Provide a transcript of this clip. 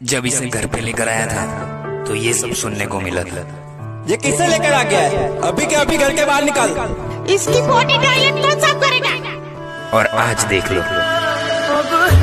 जब इसे घर पे लेकर आया था तो ये सब सुनने को मिला था। ये किसे लेकर आ गया है? अभी के अभी घर के बाहर निकाल। इसकी बॉडी डायट तो सब करेगा? और आज देख लो। अब है